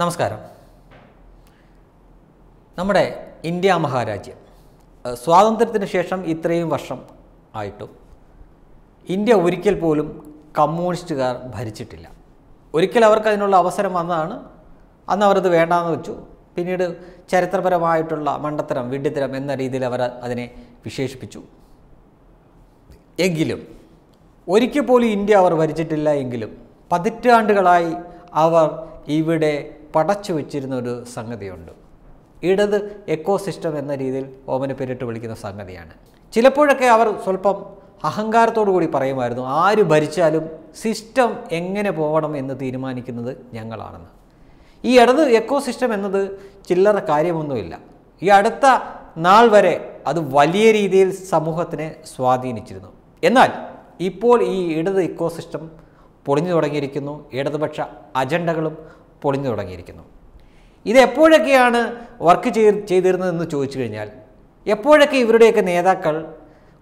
നമസ്കാരം. നമ്മുടെ ഇന്ത്യ മഹാരാജ്യം സ്വാതന്ത്ര്യത്തിന് ശേഷം ഇത്രയും വർഷം ആയിട്ടും ഇന്ത്യ ഒരിക്കൽ പോലും കമ്മ്യൂണിസ്റ്റുകാർ ഭരിച്ചിട്ടില്ല. ഒരിക്കൽ അവർക്ക് അതിനുള്ള അവസരം വന്നതാണ്. അന്ന് അവരത് വേണ്ടാന്ന് വെച്ചു. പിന്നീട് ചരിത്രപരമായിട്ടുള്ള മണ്ടത്തരം വിഡ്ഢിത്തരം എന്ന രീതിയിൽ അവർ അതിനെ വിശേഷിപ്പിച്ചു. എങ്കിലും ഒരിക്കൽ പോലും ഇന്ത്യ അവർ ഭരിച്ചിട്ടില്ല എങ്കിലും പതിറ്റാണ്ടുകളായി അവർ ഇവിടെ പടച്ചു വെച്ചിരുന്ന ഒരു സംഗതിയുണ്ട്. ഇടത് എക്കോസിസ്റ്റം എന്ന രീതിയിൽ ഓമന പേരിട്ട് വിളിക്കുന്ന സംഗതിയാണ്. ചിലപ്പോഴൊക്കെ അവർ സ്വല്പം അഹങ്കാരത്തോടു കൂടി പറയുമായിരുന്നു ആര് ഭരിച്ചാലും സിസ്റ്റം എങ്ങനെ പോകണം എന്ന് തീരുമാനിക്കുന്നത് ഞങ്ങളാണെന്ന്. ഈ ഇടത് എക്കോസിസ്റ്റം എന്നത് ചില്ലറ കാര്യമൊന്നുമില്ല. ഈ അടുത്ത നാൾ വരെ അത് വലിയ രീതിയിൽ സമൂഹത്തിനെ സ്വാധീനിച്ചിരുന്നു. എന്നാൽ ഇപ്പോൾ ഈ ഇടത് ഇക്കോസിസ്റ്റം പൊളിഞ്ഞു തുടങ്ങിയിരിക്കുന്നു. ഇടതുപക്ഷ അജണ്ടകളും പൊളിഞ്ഞു തുടങ്ങിയിരിക്കുന്നു. ഇത് എപ്പോഴൊക്കെയാണ് വർക്ക് ചെയ് ചെയ്തിരുന്നതെന്ന് ചോദിച്ചു കഴിഞ്ഞാൽ എപ്പോഴൊക്കെ ഇവരുടെയൊക്കെ നേതാക്കൾ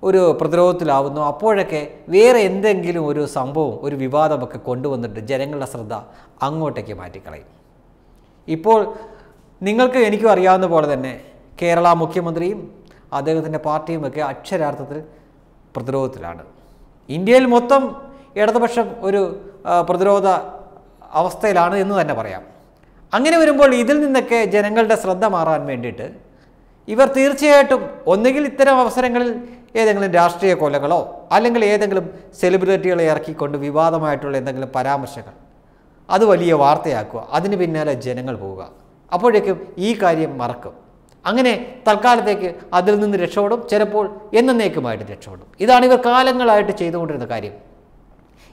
ഒരു പ്രതിരോധത്തിലാവുന്നു അപ്പോഴൊക്കെ വേറെ എന്തെങ്കിലും ഒരു സംഭവം ഒരു വിവാദമൊക്കെ കൊണ്ടുവന്നിട്ട് ജനങ്ങളുടെ ശ്രദ്ധ അങ്ങോട്ടേക്ക് മാറ്റിക്കളയും. ഇപ്പോൾ നിങ്ങൾക്ക് എനിക്കും അറിയാവുന്ന പോലെ തന്നെ കേരള മുഖ്യമന്ത്രിയും അദ്ദേഹത്തിന്റെ പാർട്ടിയുമൊക്കെ അക്ഷരാർത്ഥത്തിൽ പ്രതിരോധത്തിലാണ്. ഇന്ത്യയിൽ മൊത്തം ഇടതുപക്ഷം ഒരു പ്രതിരോധ അവസ്ഥയിലാണ് എന്ന് തന്നെ പറയാം. അങ്ങനെ വരുമ്പോൾ ഇതിൽ നിന്നൊക്കെ ജനങ്ങളുടെ ശ്രദ്ധ മാറാൻ വേണ്ടിയിട്ട് ഇവർ തീർച്ചയായിട്ടും ഒന്നുകിൽ ഇത്തരം അവസരങ്ങളിൽ ഏതെങ്കിലും രാഷ്ട്രീയ കൊലകളോ അല്ലെങ്കിൽ ഏതെങ്കിലും സെലിബ്രിറ്റികളെ ഇറക്കിക്കൊണ്ട് വിവാദമായിട്ടുള്ള എന്തെങ്കിലും പരാമർശങ്ങൾ അത് വലിയ വാർത്തയാക്കുക. അതിന് പിന്നാലെ ജനങ്ങൾ പോവുക. അപ്പോഴേക്കും ഈ കാര്യം മറക്കും. അങ്ങനെ തൽക്കാലത്തേക്ക് അതിൽ നിന്ന് രക്ഷപ്പെടും. ചിലപ്പോൾ എന്നേക്കുമായിട്ട് രക്ഷപ്പെടും. ഇതാണ് ഇവർ കാലങ്ങളായിട്ട് ചെയ്തുകൊണ്ടിരുന്ന കാര്യം.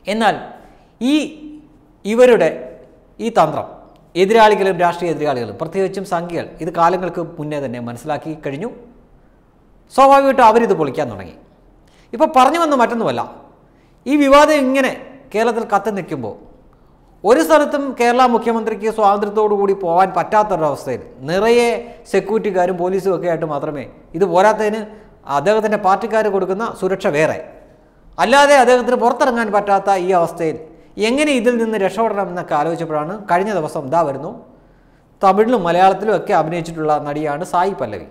എന്നാൽ ഈ ഇവരുടെ ഈ തന്ത്രം എതിരാളികളും രാഷ്ട്രീയ എതിരാളികളും പ്രത്യേകിച്ചും സംഖ്യകൾ ഇത് കാലങ്ങൾക്ക് മുന്നേ തന്നെ മനസ്സിലാക്കി കഴിഞ്ഞു. സ്വാഭാവികമായിട്ടും അവരിത് പൊളിക്കാൻ തുടങ്ങി. ഇപ്പോൾ പറഞ്ഞു വന്ന മറ്റൊന്നുമല്ല. ഈ വിവാദം ഇങ്ങനെ കേരളത്തിൽ കത്തി നിൽക്കുമ്പോൾ ഒരു സ്ഥലത്തും കേരള മുഖ്യമന്ത്രിക്ക് സ്വാതന്ത്ര്യത്തോടു കൂടി പോകാൻ പറ്റാത്തൊരവസ്ഥയിൽ നിറയെ സെക്യൂരിറ്റിക്കാരും പോലീസും ഒക്കെ ആയിട്ട് മാത്രമേ ഇത് പോരാത്തതിന് അദ്ദേഹത്തിന്റെ പാർട്ടിക്കാർ കൊടുക്കുന്ന സുരക്ഷ വേറെ. അല്ലാതെ അദ്ദേഹത്തിന് പുറത്തിറങ്ങാൻ പറ്റാത്ത ഈ അവസ്ഥയിൽ എങ്ങനെ ഇതിൽ നിന്ന് രക്ഷപ്പെടണം എന്നൊക്കെ ആലോചിച്ചപ്പോഴാണ് കഴിഞ്ഞ ദിവസം ഇതാ വരുന്നു. തമിഴിലും മലയാളത്തിലും ഒക്കെ അഭിനയിച്ചിട്ടുള്ള നടിയാണ് സായി പല്ലവി.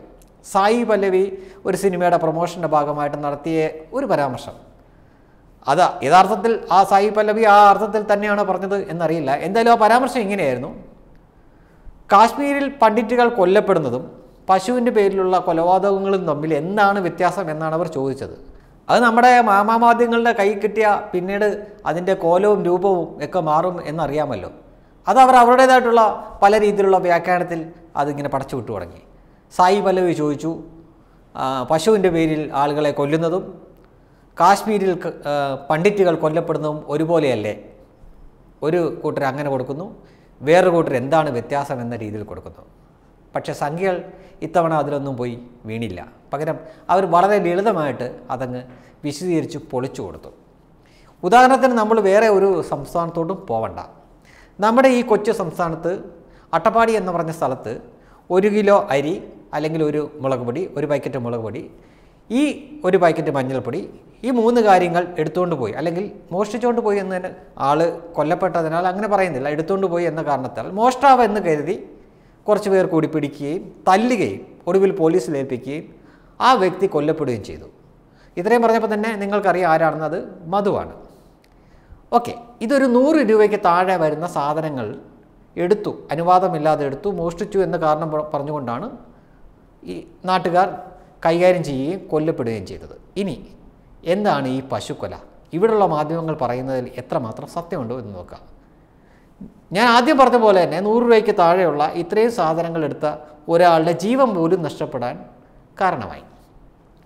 സായി പല്ലവി ഒരു സിനിമയുടെ പ്രൊമോഷന്റെ ഭാഗമായിട്ട് നടത്തിയ ഒരു പരാമർശം. അത് യഥാർത്ഥത്തിൽ ആ സായി പല്ലവി ആ അർത്ഥത്തിൽ തന്നെയാണ് പറഞ്ഞത് എന്നറിയില്ല. എന്തായാലും ആ പരാമർശം ഇങ്ങനെയായിരുന്നു. കാശ്മീരിൽ പണ്ഡിറ്റുകൾ കൊല്ലപ്പെടുന്നതും പശുവിന്റെ പേരിലുള്ള കൊലപാതകങ്ങളും തമ്മിൽ എന്താണ് വ്യത്യാസം എന്നാണ് അവർ ചോദിച്ചത്. അത് നമ്മുടെ മാമാമാദ്യങ്ങളുടെ കൈ കിട്ടിയ പിന്നീട് അതിന്റെ കോലവും രൂപവും ഒക്കെ മാറും എന്നറിയാമല്ലോ. അത് അവർ അവരുടേതായിട്ടുള്ള പല രീതിയിലുള്ള വ്യാഖ്യാനത്തിൽ അതിങ്ങനെ പടച്ചു വിട്ടു തുടങ്ങി. സായി പല്ലവി ചോദിച്ചു പശുവിന്റെ പേരിൽ ആളുകളെ കൊല്ലുന്നതും കാശ്മീരിൽ പണ്ഡിറ്റുകൾ കൊല്ലപ്പെടുന്നതും ഒരുപോലെയല്ലേ? ഒരു കൂട്ടർ അങ്ങനെ കൊടുക്കുന്നു വേറൊരു കൂട്ടർ എന്താണ് വ്യത്യാസം എന്ന രീതിയിൽ കൊടുക്കുന്നു. പക്ഷേ സംഖ്യകൾ ഇത്തവണ അതിലൊന്നും പോയി വീണില്ല. പകരം അവർ വളരെ ലളിതമായിട്ട് അതങ്ങ് വിശദീകരിച്ച് പൊളിച്ചു കൊടുത്തു. ഉദാഹരണത്തിന് നമ്മൾ വേറെ ഒരു സംസ്ഥാനത്തോട്ടും പോവണ്ട. നമ്മുടെ ഈ കൊച്ചു സംസ്ഥാനത്ത് അട്ടപ്പാടി എന്ന് പറഞ്ഞ സ്ഥലത്ത് ഒരു കിലോ അരി അല്ലെങ്കിൽ ഒരു മുളക് പൊടി ഒരു പാക്കറ്റ് മുളക് പൊടി ഈ ഒരു പാക്കറ്റ് മഞ്ഞൾപ്പൊടി ഈ മൂന്ന് കാര്യങ്ങൾ എടുത്തുകൊണ്ട് പോയി. അല്ലെങ്കിൽ മോഷ്ടിച്ചുകൊണ്ട് പോയി എന്ന് തന്നെ ആൾ കൊല്ലപ്പെട്ടതിനാൽ അങ്ങനെ പറയുന്നില്ല. എടുത്തുകൊണ്ട് പോയി എന്ന കാരണത്താൽ മോഷ്ടാവ് എന്ന് കരുതി കുറച്ച് പേർ കൂടി പിടിക്കുകയും തല്ലുകയും ഒടുവിൽ പോലീസിൽ ഏൽപ്പിക്കുകയും ആ വ്യക്തി കൊല്ലപ്പെടുകയും ചെയ്തു. ഇത്രയും പറഞ്ഞപ്പോൾ തന്നെ നിങ്ങൾക്കറിയാം ആരാണെന്നത്? മധുവാണ്. ഓക്കെ ഇതൊരു നൂറ് രൂപയ്ക്ക് താഴെ വരുന്ന സാധനങ്ങൾ എടുത്തു അനുവാദമില്ലാതെ എടുത്തു മോഷ്ടിച്ചു എന്ന കാരണം പറഞ്ഞുകൊണ്ടാണ് ഈ നാട്ടുകാർ കൈകാര്യം ചെയ്യുകയും കൊല്ലപ്പെടുകയും ചെയ്തത്. ഇനി എന്താണ് ഈ പശുക്കൊല? ഇവിടെയുള്ള മാധ്യമങ്ങൾ പറയുന്നതിൽ എത്രമാത്രം സത്യമുണ്ടോ എന്ന് നോക്കാം. ഞാൻ ആദ്യം പറഞ്ഞ പോലെ തന്നെ നൂറ് രൂപയ്ക്ക് താഴെയുള്ള ഇത്രയും സാധനങ്ങൾ എടുത്ത ഒരാളുടെ ജീവൻ പോലും നഷ്ടപ്പെടാൻ കാരണമായി.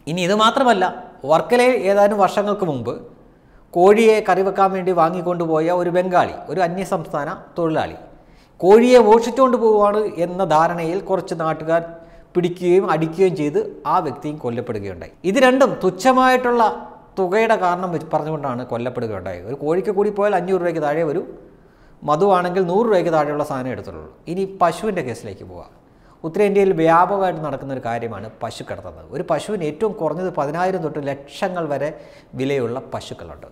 ഇനി ഇത് മാത്രമല്ല വർക്കലയിൽ ഏതാനും വർഷങ്ങൾക്ക് മുമ്പ് കോഴിയെ കറി വെക്കാൻ വേണ്ടി വാങ്ങിക്കൊണ്ടുപോയ ഒരു ബംഗാളി ഒരു അന്യസംസ്ഥാന തൊഴിലാളി കോഴിയെ മോഷിച്ചുകൊണ്ട് പോവുകയാണ് എന്ന ധാരണയിൽ കുറച്ച് നാട്ടുകാർ പിടിക്കുകയും അടിക്കുകയും ചെയ്ത് ആ വ്യക്തിയും കൊല്ലപ്പെടുകയുണ്ടായി. ഇത് രണ്ടും തുച്ഛമായിട്ടുള്ള തുകയുടെ കാരണം പറഞ്ഞുകൊണ്ടാണ് കൊല്ലപ്പെടുകയുണ്ടായത്. ഒരു കോഴിക്ക് കൂടി പോയാൽ അഞ്ഞൂറ് രൂപയ്ക്ക് താഴെ വരും മധുവാണെങ്കിൽ നൂറ് രൂപയ്ക്ക് താഴെയുള്ള സാധനം എടുത്തിട്ടുള്ളൂ. ഇനി പശുവിന്റെ കേസിലേക്ക് പോവാം. ഉത്തരേന്ത്യയിൽ വ്യാപകമായിട്ട് നടക്കുന്ന ഒരു കാര്യമാണ് പശു കടത്തുന്നത്. ഒരു പശുവിന് ഏറ്റവും കുറഞ്ഞത് പതിനായിരം തൊട്ട് ലക്ഷങ്ങൾ വരെ വിലയുള്ള പശുക്കളുണ്ട്.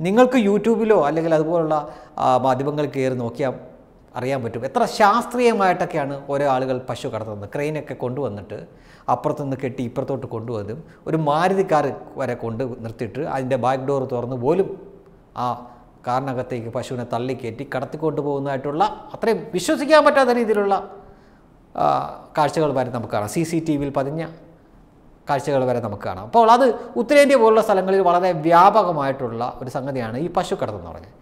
നിങ്ങൾക്ക് യൂട്യൂബിലോ അല്ലെങ്കിൽ അതുപോലുള്ള മാധ്യമങ്ങൾ കയറി നോക്കിയാൽ അറിയാൻ പറ്റും. എത്ര ശാസ്ത്രീയമായിട്ടൊക്കെയാണ് ഓരോ ആളുകൾ പശു കടത്തുന്നത്. ക്രെയിനൊക്കെ കൊണ്ടുവന്നിട്ട് അപ്പുറത്തുനിന്ന് കെട്ടി ഇപ്പുറത്തോട്ട് കൊണ്ടുവന്നും ഒരു മാരുതിക്കാർ വരെ കൊണ്ട് നിർത്തിയിട്ട് അതിന്റെ ബാക്ക് ഡോർ തുറന്ന് പോലും ആ കാറിനകത്തേക്ക് പശുവിനെ തള്ളിക്കയറ്റി കടത്തിക്കൊണ്ട് പോകുന്നതായിട്ടുള്ള അത്രയും വിശ്വസിക്കാൻ പറ്റാത്ത രീതിയിലുള്ള കാഴ്ചകൾ വരെ നമുക്ക് കാണാം. സി സി ടി വിയിൽ പതിഞ്ഞ കാഴ്ചകൾ വരെ നമുക്ക് കാണാം. അപ്പോൾ അത് ഉത്തരേന്ത്യ പോലുള്ള സ്ഥലങ്ങളിൽ വളരെ വ്യാപകമായിട്ടുള്ള ഒരു സംഗതിയാണ് ഈ പശു കടത്തെന്ന് പറഞ്ഞത്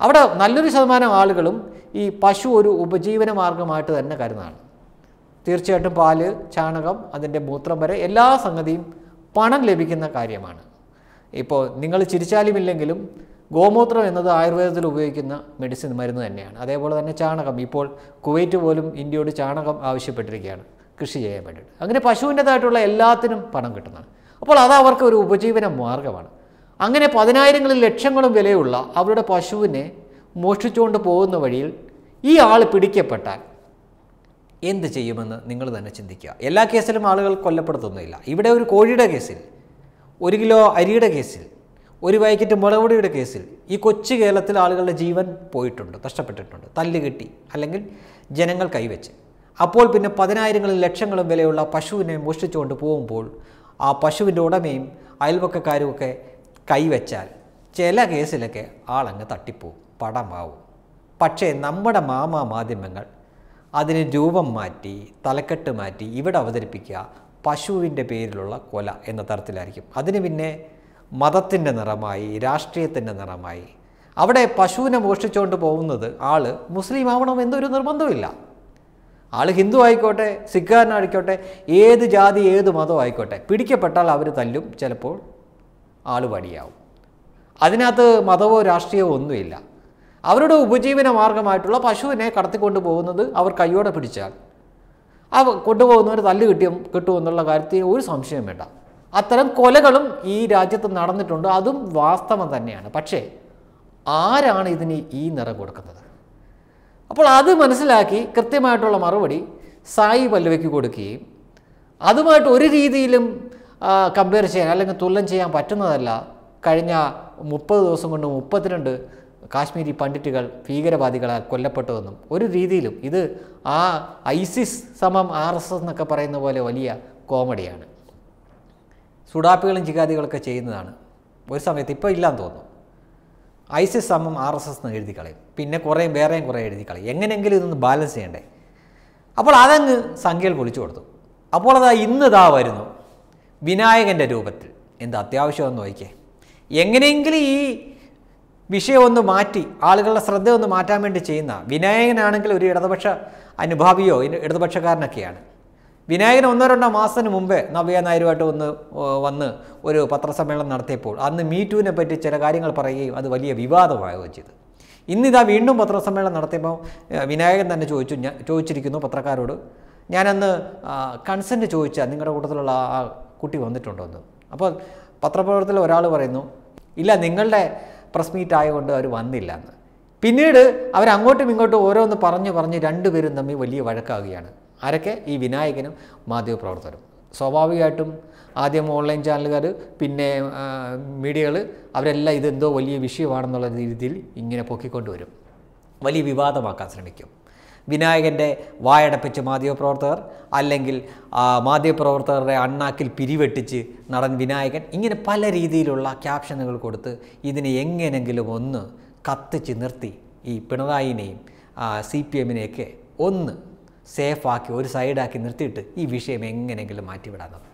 അവിടെ നല്ലൊരു ശതമാനം ആളുകളും ഈ പശു ഒരു ഉപജീവന മാർഗമായിട്ട് തന്നെ കരുതാണ് തീർച്ചയായിട്ടും പാൽ ചാണകം അതിന്റെ മൂത്രം വരെ എല്ലാ സംഗതിയും പണം ലഭിക്കുന്ന കാര്യമാണ്. ഇപ്പോൾ നിങ്ങൾ ചിരിച്ചാലുമില്ലെങ്കിലും ഗോമൂത്രം എന്നത് ആയുർവേദത്തിൽ ഉപയോഗിക്കുന്ന മെഡിസിൻ മരുന്ന് തന്നെയാണ്. അതേപോലെ തന്നെ ചാണകം. ഇപ്പോൾ കുവൈറ്റ് പോലും ഇന്ത്യയോട് ചാണകം ആവശ്യപ്പെട്ടിരിക്കുകയാണ്. കൃഷി ചെയ്യാൻ വേണ്ടിയിട്ട്. അങ്ങനെ പശുവിന്റെതായിട്ടുള്ള എല്ലാത്തിനും പണം കിട്ടുന്നതാണ്. അപ്പോൾ അത് അവർക്ക് ഒരു ഉപജീവന മാർഗമാണ്. അങ്ങനെ പതിനായിരങ്ങളിൽ ലക്ഷങ്ങളും വിലയുള്ള അവരുടെ പശുവിനെ മോഷ്ടിച്ചുകൊണ്ട് പോകുന്ന വഴിയിൽ ഈ ആൾ പിടിക്കപ്പെട്ടാൽ എന്ത് ചെയ്യുമെന്ന് നിങ്ങൾ തന്നെ ചിന്തിക്കുക. എല്ലാ കേസിലും ആളുകൾ കൊല്ലപ്പെടുത്തൊന്നുമില്ല. ഇവിടെ ഒരു കോഴിയുടെ കേസിൽ ഒരു കിലോ അരിയുടെ കേസിൽ ഒരു വൈക്കറ്റ് മുളകുപൊടിയുടെ കേസിൽ ഈ കൊച്ചു കേരളത്തിൽ ആളുകളുടെ ജീവൻ പോയിട്ടുണ്ട് നഷ്ടപ്പെട്ടിട്ടുണ്ട് തല്ല് കിട്ടി അല്ലെങ്കിൽ ജനങ്ങൾ കൈവച്ച്. അപ്പോൾ പിന്നെ പതിനായിരങ്ങളും ലക്ഷങ്ങളും വിലയുള്ള പശുവിനെ മോഷ്ടിച്ചുകൊണ്ട് പോകുമ്പോൾ ആ പശുവിന്റെ ഉടമയും അയൽവക്കക്കാരും ഒക്കെ കൈവച്ചാൽ ചില കേസിലൊക്കെ ആളങ്ങ് തട്ടിപ്പോവും പടമാവും. പക്ഷേ നമ്മുടെ മാമാ മാധ്യമങ്ങൾ അതിന് രൂപം മാറ്റി തലക്കെട്ട് മാറ്റി ഇവിടെ അവതരിപ്പിക്കുക പശുവിന്റെ പേരിലുള്ള കൊല എന്ന തരത്തിലായിരിക്കും. അതിന് പിന്നെ മതത്തിന്റെ നിറമായി രാഷ്ട്രീയത്തിന്റെ നിറമായി. അവിടെ പശുവിനെ മോഷ്ടിച്ചുകൊണ്ട് പോകുന്നത് ആൾ മുസ്ലിം ആവണം എന്നൊരു നിർബന്ധമില്ല ആൾ ഹിന്ദു ആയിക്കോട്ടെ സിഖുകാരനായിക്കോട്ടെ ഏത് ജാതി ഏത് മതം ആയിക്കോട്ടെ പിടിക്കപ്പെട്ടാൽ അവർ തല്ലും ചിലപ്പോൾ ആൾ വടിയാവും. അതിനകത്ത് മതമോ രാഷ്ട്രീയമോ ഒന്നുമില്ല. അവരുടെ ഉപജീവന മാർഗമായിട്ടുള്ള പശുവിനെ കടത്തിക്കൊണ്ട് പോകുന്നത് അവർ കൈയോടെ പിടിച്ചാൽ ആ കൊണ്ടുപോകുന്നവർ തല്ല് കിട്ടിയും കിട്ടുമെന്നുള്ള കാര്യത്തിൽ ഒരു സംശയം വേണ്ട. അത്തരം കൊലകളും ഈ രാജ്യത്ത് നടന്നിട്ടുണ്ട്. അതും വാസ്തവം തന്നെയാണ്. പക്ഷേ ആരാണ് ഇതിന് ഈ നിറം കൊടുക്കുന്നത്? അപ്പോൾ അത് മനസ്സിലാക്കി കൃത്യമായിട്ടുള്ള മറുപടി സായി പല്ലവിക്ക് കൊടുക്കുകയും അതുമായിട്ട് ഒരു രീതിയിലും കമ്പയർ ചെയ്യാൻ അല്ലെങ്കിൽ തുല്യം ചെയ്യാൻ പറ്റുന്നതല്ല. കഴിഞ്ഞ മുപ്പത് ദിവസം കൊണ്ട് മുപ്പത്തിരണ്ട് കാശ്മീരി പണ്ഡിറ്റുകൾ ഭീകരവാദികളാൽ കൊല്ലപ്പെട്ടുവെന്നും ഒരു രീതിയിലും ഇത് ആ ഐസിസ് സമം ആർ എസ് എസ് എന്നൊക്കെ പറയുന്ന പോലെ വലിയ കോമഡിയാണ്. സുഡാപ്പികളും ജിഹാദികളൊക്കെ ചെയ്യുന്നതാണ്. ഒരു സമയത്ത് ഇപ്പോൾ ഇല്ലാന്ന് തോന്നുന്നു. ഐസിസ് സമം ആർ എസ് എസ് എന്ന് എഴുതി കളയും. പിന്നെ കുറേയും വേറെയും കുറേ എഴുതി കളയും. എങ്ങനെയെങ്കിലും ഇതൊന്ന് ബാലൻസ് ചെയ്യണ്ടേ? അപ്പോൾ അതങ്ങ് സംഖ്യയിൽ പൊളിച്ചു കൊടുത്തു. അപ്പോൾ അതാ ഇന്ന് ഇതാ വരുന്നു. വിനായകന്റെ രൂപത്തിൽ. എന്ത് അത്യാവശ്യമെന്ന് നോക്കിയേ എങ്ങനെയെങ്കിലും ഈ വിഷയം ഒന്ന് മാറ്റി ആളുകളുടെ ശ്രദ്ധ ഒന്ന് മാറ്റാൻ വേണ്ടി ചെയ്യുന്ന വിനായകനാണെങ്കിൽ ഒരു ഇടതുപക്ഷ അനുഭാവിയോ ഇട- ഇടതുപക്ഷക്കാരനൊക്കെയാണ്. വിനായകൻ ഒന്നോ രണ്ടോ മാസത്തിന് മുമ്പേ നവ്യ നായരുമായിട്ട് ഒന്ന് വന്ന് ഒരു പത്രസമ്മേളനം നടത്തിയപ്പോൾ അന്ന് മീറ്റുവിനെ പറ്റി ചില കാര്യങ്ങൾ പറയുകയും അത് വലിയ വിവാദമാവുകയും ചെയ്തു. ഇന്നിതാ വീണ്ടും പത്രസമ്മേളനം നടത്തിയപ്പോൾ വിനായകൻ തന്നെ ചോദിച്ചു ഞാൻ ചോദിച്ചിരിക്കുന്നു പത്രക്കാരോട് ഞാനന്ന് കൺസെന്റ് ചോദിച്ചാൽ നിങ്ങളുടെ കൂട്ടത്തിലുള്ള ആ കുട്ടി വന്നിട്ടുണ്ടോ എന്ന്? അപ്പോൾ പത്രപ്രവർത്തകർ ഒരാൾ പറയുന്നു ഇല്ല നിങ്ങളുടെ പ്രസ് മീറ്റ് ആയതുകൊണ്ട് അവർ വന്നില്ല എന്ന്. പിന്നീട് അവരങ്ങോട്ടും ഇങ്ങോട്ടും ഓരോന്ന് പറഞ്ഞ് പറഞ്ഞ് രണ്ടുപേരും തമ്മിൽ വലിയ വഴക്കാവുകയാണ് ആരൊക്കെ? ഈ വിനായകനും മാധ്യമപ്രവർത്തകരും സ്വാഭാവികമായിട്ടും ആദ്യം ഓൺലൈൻ ചാനലുകാർ പിന്നെ മീഡിയകൾ അവരെല്ലാം ഇതെന്തോ വലിയ വിഷയമാണെന്നുള്ള രീതിയിൽ ഇങ്ങനെ പൊക്കിക്കൊണ്ടുവരും വലിയ വിവാദമാക്കാൻ ശ്രമിക്കും. വിനായകന്റെ വായടപ്പിച്ച് മാധ്യമപ്രവർത്തകർ അല്ലെങ്കിൽ മാധ്യമപ്രവർത്തകരുടെ അണ്ണാക്കിൽ പിരിവെട്ടിച്ച് നടൻ വിനായകൻ ഇങ്ങനെ പല രീതിയിലുള്ള ക്യാപ്ഷനുകൾ കൊടുത്ത് ഇതിനെ എങ്ങനെങ്കിലും ഒന്ന് കത്തിച്ച് നിർത്തി ഈ പിണറായിനെയും സി പി എമ്മിനെയൊക്കെ ഒന്ന് സേഫാക്കി ഒരു സൈഡാക്കി നിർത്തിയിട്ട് ഈ വിഷയം എങ്ങനെയെങ്കിലും മാറ്റിവിടാമെന്ന്.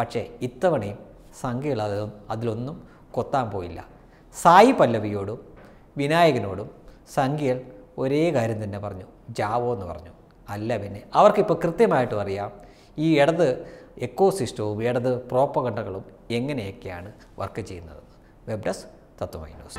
പക്ഷേ ഇത്തവണയും സംഖ്യകൾ അതിലൊന്നും കൊത്താൻ പോയില്ല. സായി പല്ലവിയോടും വിനായകനോടും സംഖ്യകൾ ഒരേ കാര്യം തന്നെ പറഞ്ഞു. ജാവോ എന്ന് പറഞ്ഞു. അല്ല പിന്നെ അവർക്കിപ്പോൾ കൃത്യമായിട്ടും അറിയാം ഈ ഇടത് എക്കോ സിസ്റ്റവും ഇടത് പ്രോപ്പകണ്ടകളും എങ്ങനെയൊക്കെയാണ് വർക്ക് ചെയ്യുന്നത്. Web desk Tatvamayi news.